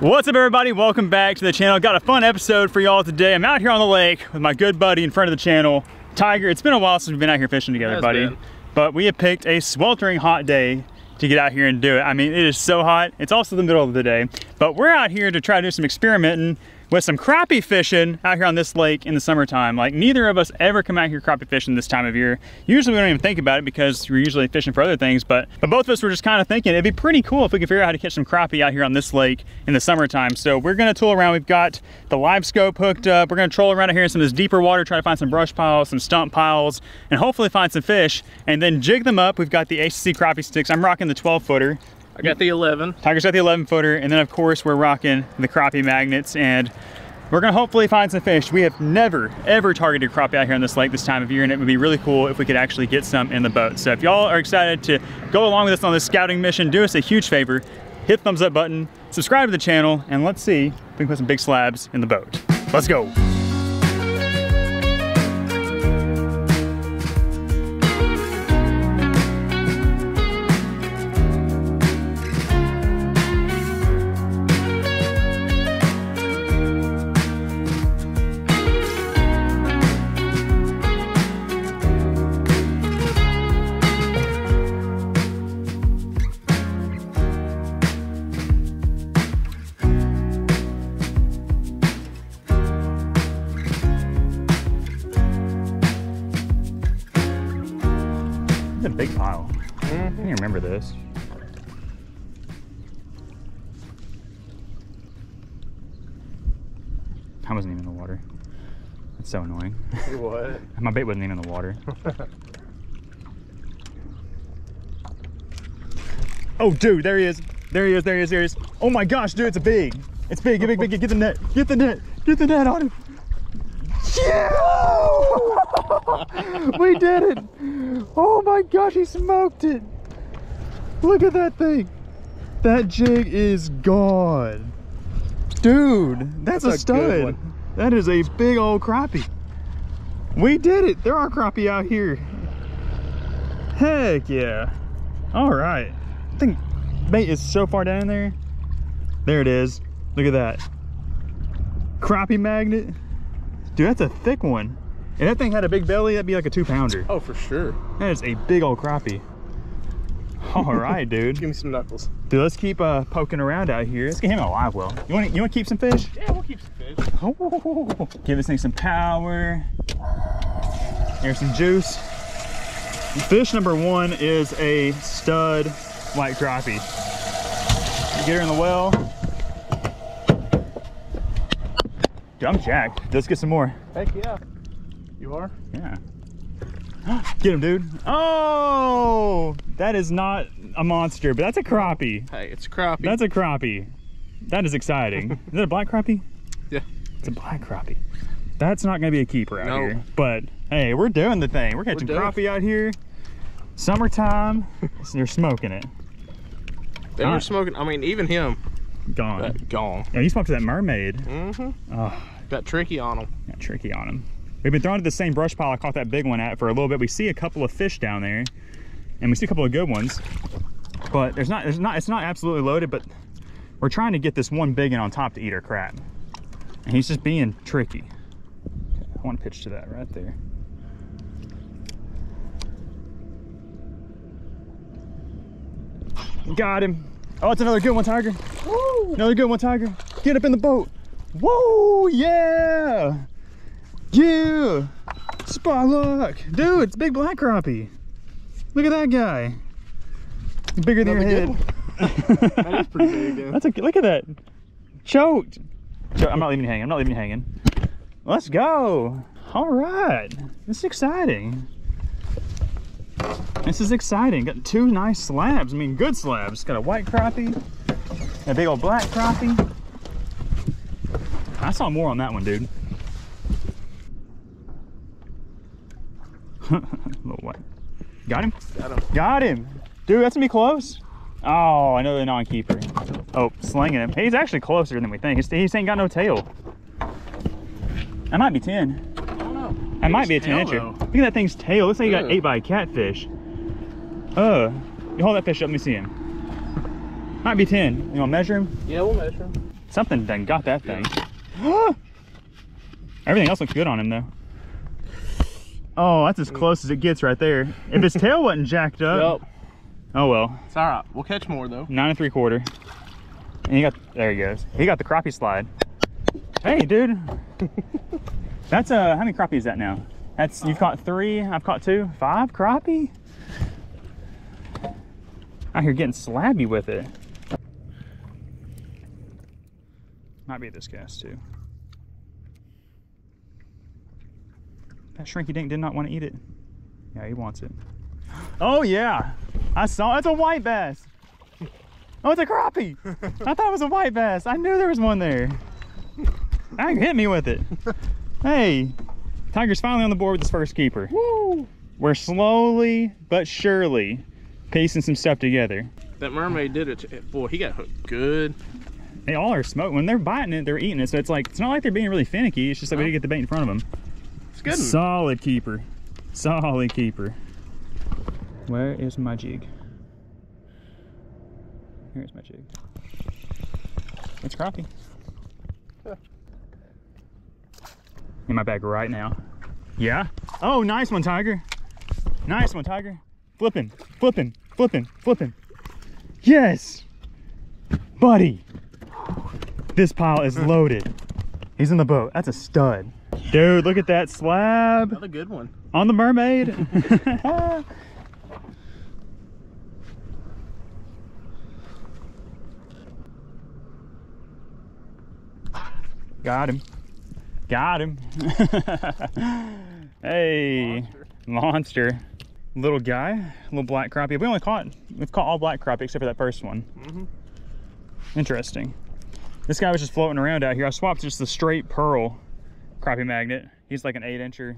What's up everybody? Welcome back to the channel. Got a fun episode for y'all today. I'm out here on the lake with my good buddy in front of the channel, Tiger. It's been a while since we've been out here fishing together, buddy. Been. But we have picked a sweltering hot day to get out here and do it. I mean, it is so hot. It's also the middle of the day, but we're out here to try to do some experimenting with some crappie fishing out here on this lake in the summertime. Like neither of us ever come out here crappie fishing this time of year. Usually we don't even think about it because we're usually fishing for other things, but, but both of us were just kind of thinking it'd be pretty cool if we could figure out how to catch some crappie out here on this lake in the summertime. So we're gonna tool around. We've got the LiveScope hooked up. We're gonna troll around out here in some of this deeper water, try to find some brush piles, some stump piles, and hopefully find some fish and then jig them up. We've got the ACC Crappie Stix. I'm rocking the 12 footer. I got the 11. Tiger's got the 11 footer, and then of course we're rocking the crappie magnets, and we're gonna hopefully find some fish. We have never, ever targeted crappie out here on this lake this time of year, and it would be really cool if we could actually get some in the boat. So if y'all are excited to go along with us on this scouting mission, do us a huge favor, hit thumbs up button, subscribe to the channel, and let's see if we can put some big slabs in the boat. Let's go. Remember this. I wasn't even in the water. That's so annoying. What? My bait wasn't even in the water. oh, dude, there he is. There he is, there he is, there he is. Oh my gosh, dude, it's a big. It's big, get big, big, get the net. Get the net. Get the net on him. Yeah! we did it. Oh my gosh, he smoked it. Look at that thing. That jig is gone. Dude, that's, That's a stud. That is a big old crappie. We did it. There are crappie out here. Heck yeah. All right. I think bait is so far down there. There it is. Look at that. Crappie magnet. Dude, that's a thick one. If that thing had a big belly, that'd be like a two pounder. Oh, for sure. That is a big old crappie. All right, dude. Give me some knuckles. Dude, let's keep uh, poking around out here. Let's get him a live well. You want to you want to keep some fish? Yeah, we'll keep some fish. Oh, give this thing some power. Here's some juice. Fish number one is a stud white crappie. You get her in the well. Dude, I'm jacked. Let's get some more. Heck yeah. You are? Yeah. Get him, dude. Oh, that is not a monster, but that's a crappie. Hey, it's crappie. That's a crappie. That is exciting. is that a black crappie? Yeah. It's a black crappie. That's not gonna be a keeper out No. here. But hey, we're doing the thing. We're catching it. crappie out here. Summertime. You're smoking it. They Ah. were smoking. I mean, even him. Gone. That gone. Yeah, you smoked that mermaid. Mm-hmm. Oh, Got tricky on him. got tricky on him. We've been throwing to the same brush pile I caught that big one at for a little bit. We see a couple of fish down there, and we see a couple of good ones. But there's not, there's not, it's not absolutely loaded. But we're trying to get this one big one on top to eat our crap, and he's just being tricky. Okay, I want to pitch to that right there. Got him. Oh, it's another good one, Tiger. Woo! Another good one, Tiger. Get up in the boat. Whoa, yeah. Yeah. Spot luck. Dude, it's big black crappie. Look at that guy. He's bigger than your head. That is pretty big, yeah. That's a, look at that. Choked. I'm not leaving you hanging. I'm not leaving you hanging. Let's go. All right. This is exciting. This is exciting. Got two nice slabs. I mean, good slabs. Got a white crappie, and a big old black crappie. I saw more on that one, dude. Little white. Got him? Got him. Got him. Dude, that's gonna be close. Oh, another non-keeper. Oh, slinging him. He's actually closer than we think. He's, he's ain't got no tail. That might be 10. I don't know. That might be a 10 tail, incher. Look at that thing's tail. Looks like he got ate by a catfish. Uh, you hold that fish up, let me see him. Might be 10. You wanna measure him? Yeah, we'll measure him. Something done got that thing. Everything else looks good on him though. Oh, that's as close as it gets right there. If his tail wasn't jacked up. Yep. Oh well. It's all right. We'll catch more though. Nine and three quarter. And he got there he goes. He got the crappie slide. Hey dude. That's uh how many crappie is that now? That's you've caught three, I've caught two, five crappie? Out here getting slabby with it. Might be this cast too. That shrinky dink did not want to eat it. Yeah, he wants it. Oh yeah, I saw it's a white bass. Oh, it's a crappie. I thought it was a white bass. I knew there was one there. Dang, hit me with it. Hey, Tiger's finally on the board with his first keeper. Woo! We're slowly but surely piecing some stuff together. That mermaid did it. Boy, he got hooked good. They all are smoking. When they're biting it, they're eating it. So it's like, it's not like they're being really finicky. It's just that we didn't get the bait in front of them. It's good. Solid keeper. Solid keeper. Where is my jig? Here's my jig. It's crappie. Yeah. In my bag right now. Yeah? Oh, nice one, Tiger. Nice one, Tiger. Flipping, flipping, flipping, flipping. Yes! Buddy! This pile is loaded. He's in the boat. That's a stud. Dude, look at that slab Another good one. on the mermaid. Got him. Got him. hey, monster. Little guy, little black crappie. We only caught, we've caught all black crappie except for that first one. Mm -hmm. Interesting. This guy was just floating around out here. I swapped just the straight pearl crappie magnet. He's like an eight incher.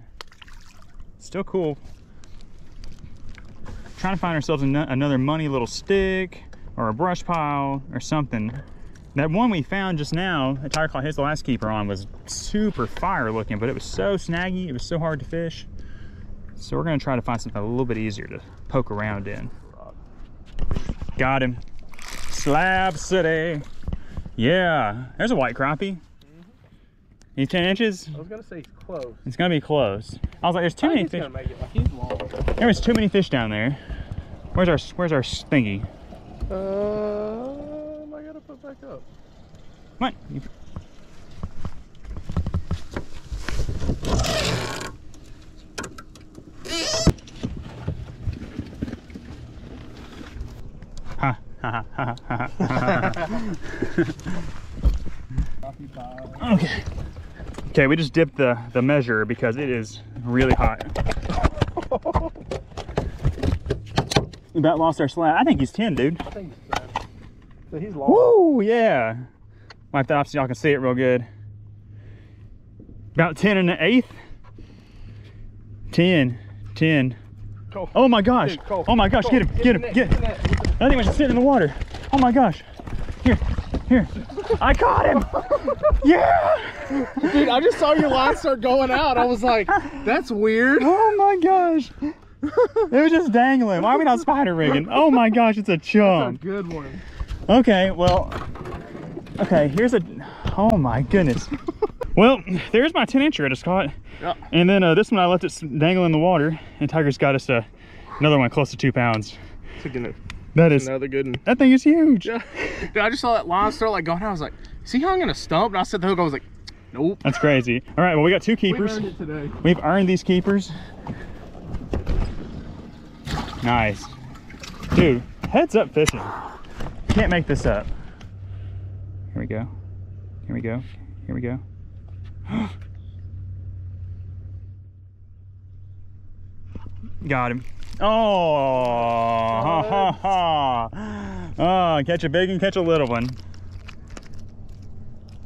Still cool. Trying to find ourselves ano- another money little stick or a brush pile or something. That one we found just now, that Tiger caught his last keeper on, was super fire looking, but it was so snaggy, it was so hard to fish. So we're gonna try to find something a little bit easier to poke around in. Got him. Slab City. Yeah, there's a white crappie. He's 10 inches. I was gonna say he's close. It's gonna be close. I was like, there's too I many fish. gonna make it. Like he's long. There was too many fish down there. Where's our Where's our thingy? Uh, I gotta put back up. Come on. You- Ha ha ha ha ha ha. Okay. Okay, we just dipped the the measure because it is really hot. We about lost our slab. I think he's 10, dude. I think he's ten. So he's long. Woo, yeah. Wipe that off so y'all can see it real good. About 10 and an eighth. 10, 10. Go. Oh my gosh. Dude. Oh my gosh, Go. get him, get him, get him. In the net. I think I should sit in the water. Oh my gosh. Here, here. I caught him. Yeah. Dude, I just saw your line start going out. I was like, that's weird. Oh my gosh. It was just dangling. Why are we not spider rigging? Oh my gosh, it's a That's a good one. Okay, well, okay, here's a, oh my goodness. well, there's my 10 incher I just caught. Yeah. And then uh, this one I left it dangling in the water and Tiger's got us uh, another one close to two pounds. That is, Another good one. that thing is huge. Yeah. Dude, I just saw that line start like going. I was like, is he hung in a stump? And I set the hook. I was like, nope. That's crazy. All right, well, we got two keepers. We keepers. earned it today. We've earned these keepers. Nice. Dude, heads up fishing. Can't make this up. Here we go. Here we go. Here we go. Got him. Oh, ha, ha, ha. oh, catch a big and catch a little one.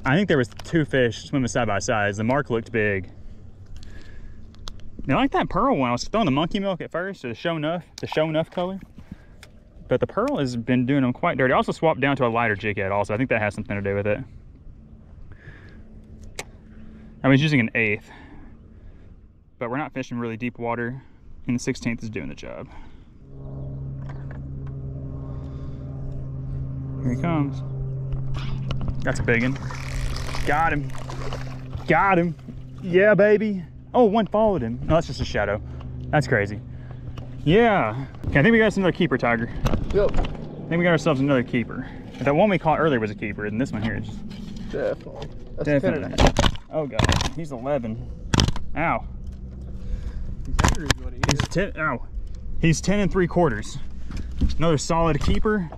I think there was two fish swimming side by side. The mark looked big. Now, like that pearl one, I was throwing the monkey milk at first, the show enough, the show enough color. But the pearl has been doing them quite dirty. I also swapped down to a lighter jig head also. I think that has something to do with it. I was using an eighth, but we're not fishing really deep water, and the 16th is doing the job. Here he comes. That's a big one. Got him. Got him. Yeah, baby. Oh, one followed him. No, that's just a shadow. That's crazy. Yeah. Okay, I think we got us another keeper, Tiger. Yep. I think we got ourselves another keeper. That one we caught earlier was a keeper, and this one here is Definitely. That's definitely. 10 and a half. Oh god, he's 11. Ow. Is what he He's 10. Ow. He's 10 and three quarters. Another solid keeper.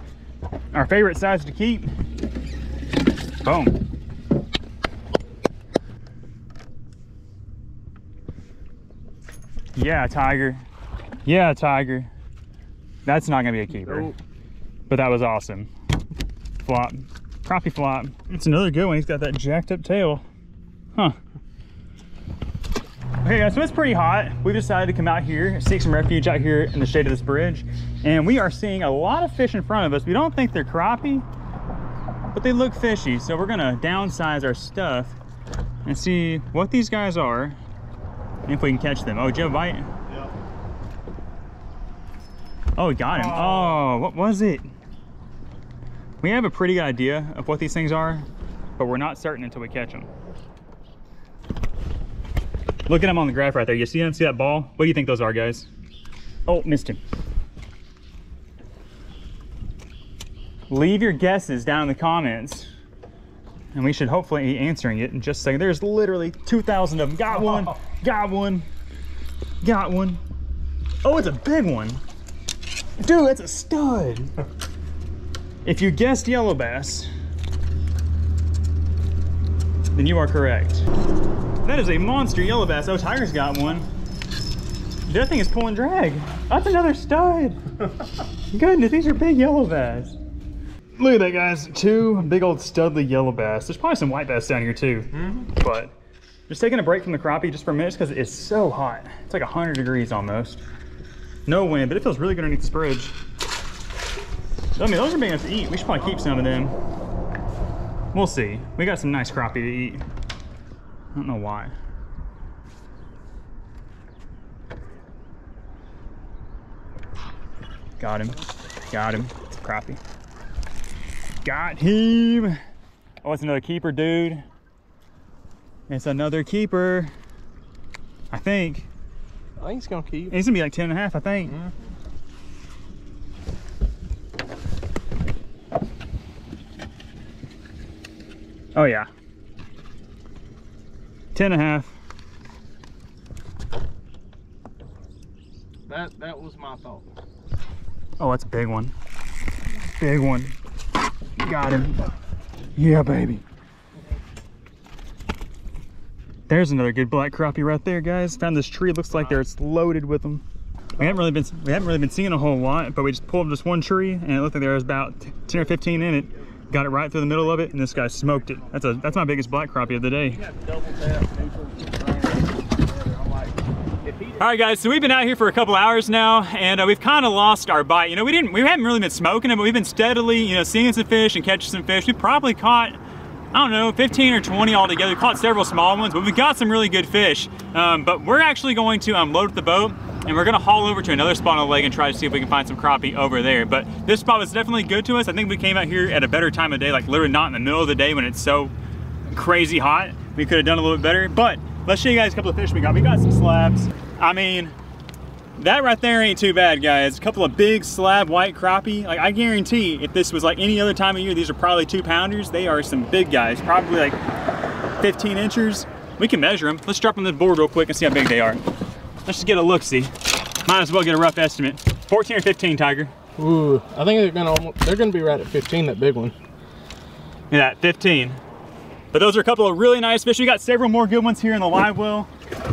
Our favorite size to keep. Boom. Yeah, tiger. Yeah, tiger. That's not gonna be a keeper. Nope. But that was awesome. Flop. Crappie flop. It's another good one. He's got that jacked up tail. Huh. Okay guys, so it's pretty hot. We've decided to come out here, seek some refuge out here in the shade of this bridge. And we are seeing a lot of fish in front of us. We don't think they're crappie, but they look fishy. So we're gonna downsize our stuff and see what these guys are and if we can catch them. Oh, Joe bite? Yep. Oh, we got him. Oh. oh, what was it? We have a pretty good idea of what these things are, but we're not certain until we catch them. Look at him on the graph right there. You see him? See that ball? What do you think those are, guys? Oh, missed him. Leave your guesses down in the comments. And we should hopefully be answering it in just a second. There's literally 2,000 of them. Got one, got one, got one. Oh, it's a big one. Dude, that's a stud. If you guessed yellow bass, then you are correct. That is a monster yellow bass. Oh, Tiger's got one. That thing is pulling drag. That's another stud. Goodness, these are big yellow bass. Look at that, guys. Two big old studly yellow bass. There's probably some white bass down here too. Mm-hmm. But just taking a break from the crappie just for a minute because it's so hot. It's like 100 degrees almost. No wind, but it feels really good underneath this bridge. I mean, those are big enough to eat. We should probably keep some of them. We'll see. We got some nice crappie to eat. I don't know why. Got him. Got him. It's a crappie. Got him. Oh, it's another keeper, dude. It's another keeper. I think. I think he's gonna keep. He's gonna be like 10 and a half, I think. Mm-hmm. Oh yeah. 10 and a half. That that was my thought. Oh, that's a big one. Big one. Got him. Yeah, baby. There's another good black crappie right there, guys. Found this tree. Looks like there it's loaded with them. We haven't really been we haven't really been seeing a whole lot, but we just pulled just one tree and it looked like there was about 10 or 15 in it. Got it right through the middle of it, and this guy smoked it. That's a that's my biggest black crappie of the day. All right, guys. So we've been out here for a couple hours now, and uh, we've kind of lost our bite. You know, we didn't, we haven't really been smoking them, but we've been steadily, you know, seeing some fish and catching some fish. We probably caught, I don't know, 15 or 20 altogether. We caught several small ones, but we've got some really good fish. Um, but we're actually going to um, load up the boat, and we're gonna haul over to another spot on the lake and try to see if we can find some crappie over there. But this spot was definitely good to us. I think we came out here at a better time of day, like literally not in the middle of the day when it's so crazy hot. We could have done a little bit better, but let's show you guys a couple of fish we got. We got some slabs. I mean, that right there ain't too bad, guys. A couple of big slab white crappie. Like I guarantee if this was like any other time of year, these are probably two pounders. They are some big guys, probably like 15 inches. We can measure them. Let's drop them on the board real quick and see how big they are. Let's just get a look-see. Might as well get a rough estimate. 14 or 15, Tiger. Ooh, I think they're gonna almo- they're gonna be right at 15. That big one. Yeah, 15. But those are a couple of really nice fish. We got several more good ones here in the live well.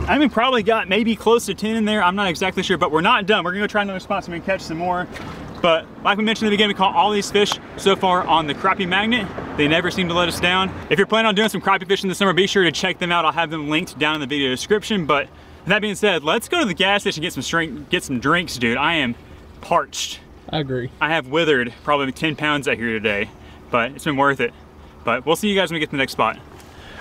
I mean, probably got maybe close to 10 in there. I'm not exactly sure, but we're not done. We're gonna go try another spot so we can catch some more. But like we mentioned in the beginning, we caught all these fish so far on the crappie magnet. They never seem to let us down. If you're planning on doing some crappie fishing this summer, be sure to check them out. I'll have them linked down in the video description. But that being said, let's go to the gas station get some drink, get some drinks, dude. I am parched. I agree. I have withered probably 10 pounds out here today, but it's been worth it. But we'll see you guys when we get to the next spot.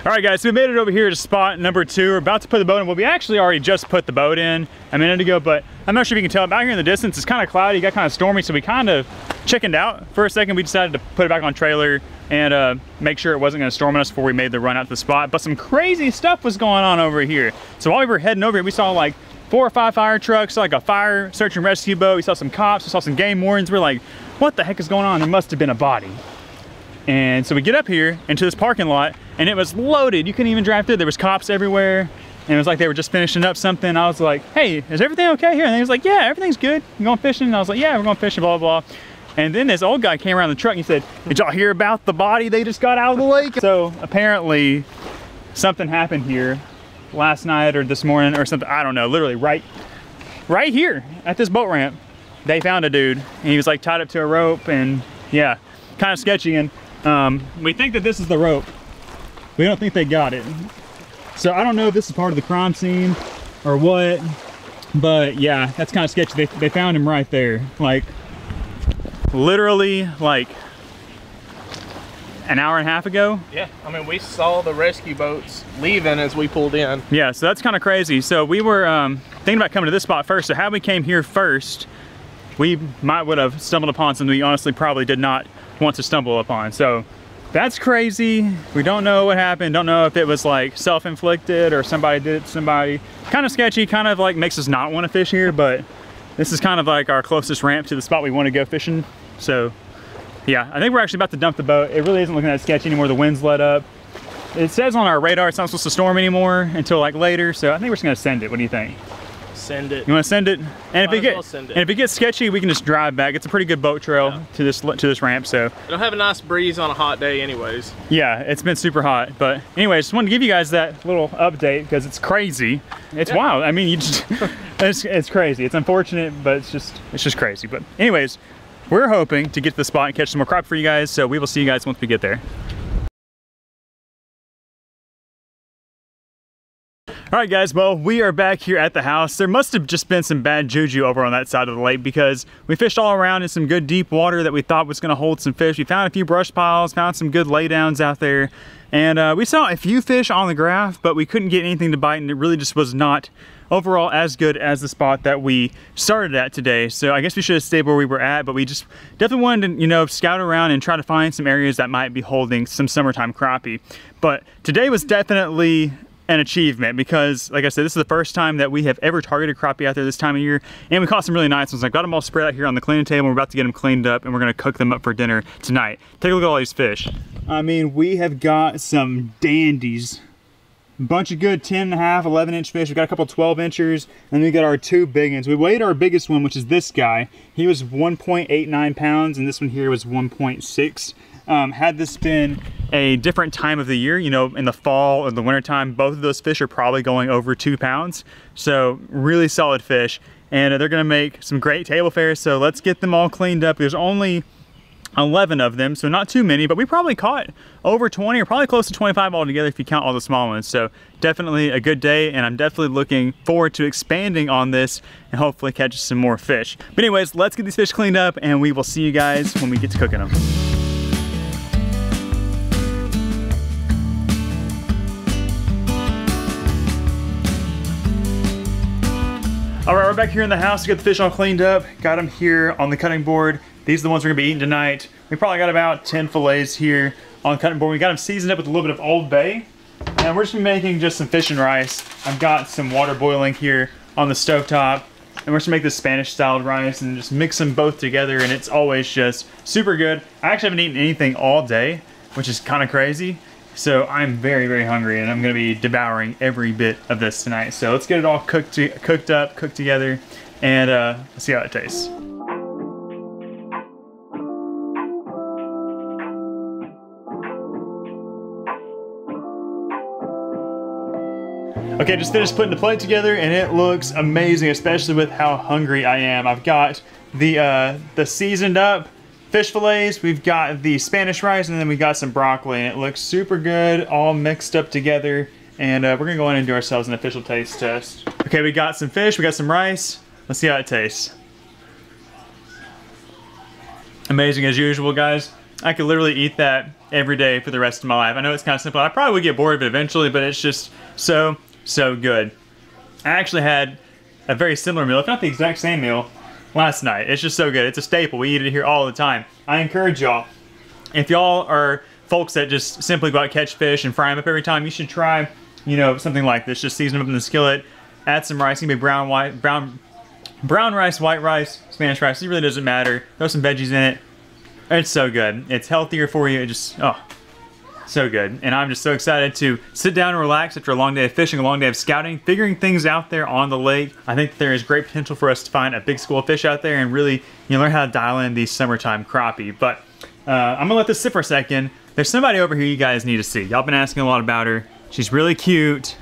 All right, guys, so we made it over here to spot number two. We're about to put the boat in. Well, we actually already just put the boat in a minute ago, but I'm not sure if you can tell. Out here in the distance, it's kind of cloudy, got kind of stormy, so we kind of chickened out for a second. We decided to put it back on trailer and uh, make sure it wasn't gonna storm on us before we made the run out to the spot. But some crazy stuff was going on over here. So while we were heading over here, we saw like four or five fire trucks, like a fire search and rescue boat. We saw some cops, we saw some game wardens. We're like, what the heck is going on? There must have been a body. And so we get up here into this parking lot and it was loaded. You couldn't even drive through. There was cops everywhere. And it was like they were just finishing up something. I was like, hey, is everything okay here? And he was like, yeah, everything's good. You going fishing? And I was like, yeah, we're going fishing, blah, blah, blah. And then this old guy came around the truck and he said, did y'all hear about the body they just got out of the lake? So apparently something happened here last night or this morning or something. I don't know, literally right, right here at this boat ramp. They found a dude and he was like tied up to a rope and yeah, kind of sketchy. And um, we think that this is the rope. We don't think they got it. So I don't know if this is part of the crime scene or what, but yeah, that's kind of sketchy. They, they found him right there. Like literally like an hour and a half ago. Yeah, I mean, we saw the rescue boats leaving as we pulled in. Yeah, so that's kind of crazy. So we were um, thinking about coming to this spot first. So how we came here first, we might would have stumbled upon something we honestly probably did not want to stumble upon. So that's crazy. We don't know what happened. Don't know if it was like self-inflicted or somebody did it to somebody. Kind of sketchy, kind of like makes us not want to fish here, but this is kind of like our closest ramp to the spot we want to go fishing. So yeah, I think we're actually about to dump the boat. It really isn't looking that sketchy anymore. The wind's let up. It says on our radar it's not supposed to storm anymore until like later. So I think we're just gonna send it. What do you think? Send it. You want to send it? And if it get well it. and if it gets sketchy, we can just drive back. It's a pretty good boat trail Yeah. to this to this ramp. So It'll have a nice breeze on a hot day anyways. yeah, it's been super hot. But anyway, just wanted to give you guys that little update because it's crazy. It's Yeah. wild. I mean, you just it's it's crazy. It's unfortunate, but it's just it's just crazy. But anyways, we're hoping to get to the spot and catch some more crop for you guys. So we will see you guys once we get there. All right, guys, well, we are back here at the house. There must have just been some bad juju over on that side of the lake because we fished all around in some good deep water that we thought was gonna hold some fish. We found a few brush piles, found some good laydowns out there, and uh, we saw a few fish on the graph, but we couldn't get anything to bite, and it really just was not overall as good as the spot that we started at today. So I guess we should have stayed where we were at, but we just definitely wanted to, you know, scout around and try to find some areas that might be holding some summertime crappie. But today was definitely an achievement because like I said, this is the first time that we have ever targeted crappie out there this time of year. And we caught some really nice ones. I got them all spread out here on the cleaning table. We're about to get them cleaned up and we're gonna cook them up for dinner tonight. Take a look at all these fish. I mean, we have got some dandies. Bunch of good 10 and a half, 11 inch fish. We got a couple 12 inchers and we got our two big ones. We weighed our biggest one, which is this guy. He was 1.89 pounds and this one here was 1.6. Um, had this been a different time of the year, you know, in the fall or the wintertime, both of those fish are probably going over two pounds. So really solid fish. And they're gonna make some great table fares. So let's get them all cleaned up. There's only 11 of them, so not too many, but we probably caught over 20 or probably close to 25 altogether if you count all the small ones. So definitely a good day, and I'm definitely looking forward to expanding on this and hopefully catching some more fish. But anyways, let's get these fish cleaned up and we will see you guys when we get to cooking them. All right, we're back here in the house to get the fish all cleaned up. Got them here on the cutting board. These are the ones we're gonna be eating tonight. We probably got about 10 fillets here on the cutting board. We got them seasoned up with a little bit of Old Bay. And we're just making just some fish and rice. I've got some water boiling here on the stovetop. And we're just gonna make this Spanish styled rice and just mix them both together and it's always just super good. I actually haven't eaten anything all day, which is kind of crazy. So I'm very, very hungry and I'm gonna be devouring every bit of this tonight. So let's get it all cooked, cooked up, cooked together, and uh, see how it tastes. Okay, just finished putting the plate together and it looks amazing, especially with how hungry I am. I've got the uh, the seasoned up fish fillets, we've got the Spanish rice, and then we got some broccoli. And it looks super good, all mixed up together. And uh, we're gonna go in and do ourselves an official taste test. Okay, we got some fish, we got some rice. Let's see how it tastes. Amazing as usual, guys. I could literally eat that every day for the rest of my life. I know it's kind of simple. I probably would get bored of it eventually, but it's just so, so good. I actually had a very similar meal, if not the exact same meal, last night. It's just so good. It's a staple. We eat it here all the time. I encourage y'all, if y'all are folks that just simply go out catch fish and fry them up every time, you should try, you know, something like this. Just season them up in the skillet, add some rice. It can be brown, white, brown, brown rice, white rice, Spanish rice. It really doesn't matter. Throw some veggies in it. It's so good. It's healthier for you. It just, oh, so good. And I'm just so excited to sit down and relax after a long day of fishing, a long day of scouting, figuring things out there on the lake. I think there is great potential for us to find a big school of fish out there and really, you know, learn how to dial in these summertime crappie. But uh, I'm gonna let this sit for a second. There's somebody over here you guys need to see. Y'all been asking a lot about her. She's really cute.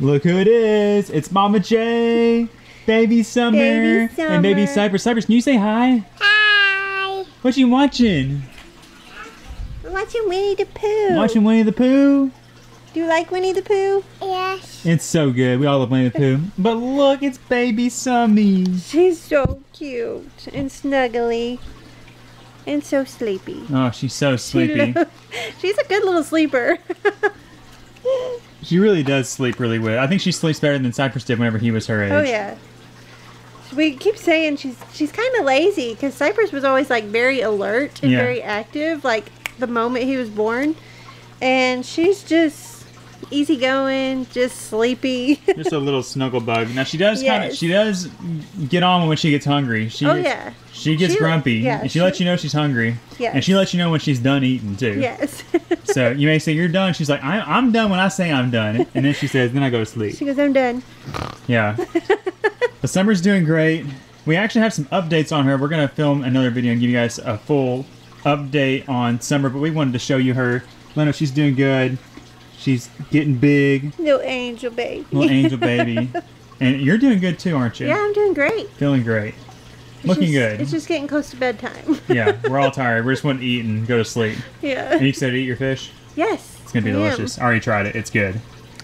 Look who it is. It's Mama J, Baby Summer, Baby and Baby Cypress. Cypress, can you say hi? Hi. What you watching? I'm watching Winnie the Pooh. Watching Winnie the Pooh? Do you like Winnie the Pooh? Yes. It's so good. We all love Winnie the Pooh. But look, it's baby Summy. She's so cute and snuggly and so sleepy. Oh, she's so sleepy. She's a good little sleeper. She really does sleep really well. I think she sleeps better than Cypress did whenever he was her oh, age. oh yeah. We keep saying she's she's kind of lazy because Cypress was always like very alert and Yeah. very active, like the moment he was born, and she's just easygoing, just sleepy. Just a little snuggle bug. Now she does kind of she does get on when she gets hungry. She oh gets, yeah. She gets She- grumpy. yeah, and she, lets you know she's hungry. Yes. And she lets you know when she's done eating too. Yes. So you may say you're done. She's like I, I'm done when I say I'm done. And then she says then I go to sleep. she goes, I'm done. Yeah. the summer's doing great. We actually have some updates on her. We're gonna film another video and give you guys a full update on summer, but we wanted to show you her. Leno, she's doing good. She's getting big, Little angel baby. little angel baby. And you're doing good too, aren't you? Yeah, I'm doing great. Feeling great. It's Looking just- good. It's just getting close to bedtime. yeah, we're all tired. We're just wanting to eat and go to sleep. yeah. And you excited to eat your fish? Yes. It's gonna be I am. delicious. I already tried it. It's good.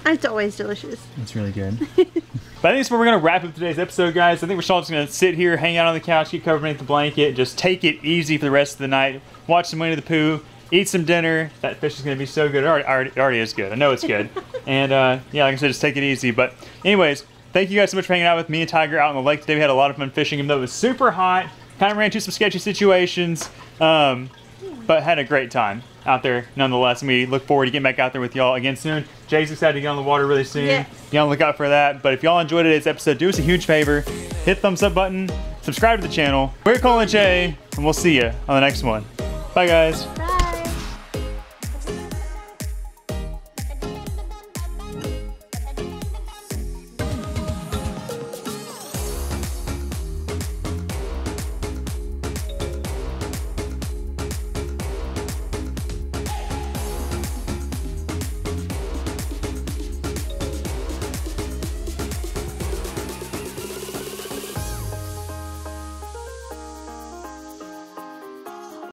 It's always delicious. It's really good. but I think that's where we're gonna wrap up today's episode, guys. I think we're all just gonna sit here, hang out on the couch, get covered beneath the blanket, just take it easy for the rest of the night. Watch some Winnie the Pooh, eat some dinner. That fish is gonna be so good. It already, already, it already is good. I know it's good. and uh, yeah, like I said, just take it easy. But anyways, thank you guys so much for hanging out with me and Tiger out on the lake today. We had a lot of fun fishing, even though it was super hot. Kind of ran into some sketchy situations. Um, but had a great time out there nonetheless. And we look forward to getting back out there with y'all again soon. Jay's excited to get on the water really soon. Yes. Be on the lookout for that. But if y'all enjoyed today's episode, do us a huge favor. Hit thumbs up button, subscribe to the channel. We're Cole and Jay, and we'll see you on the next one. Bye, guys.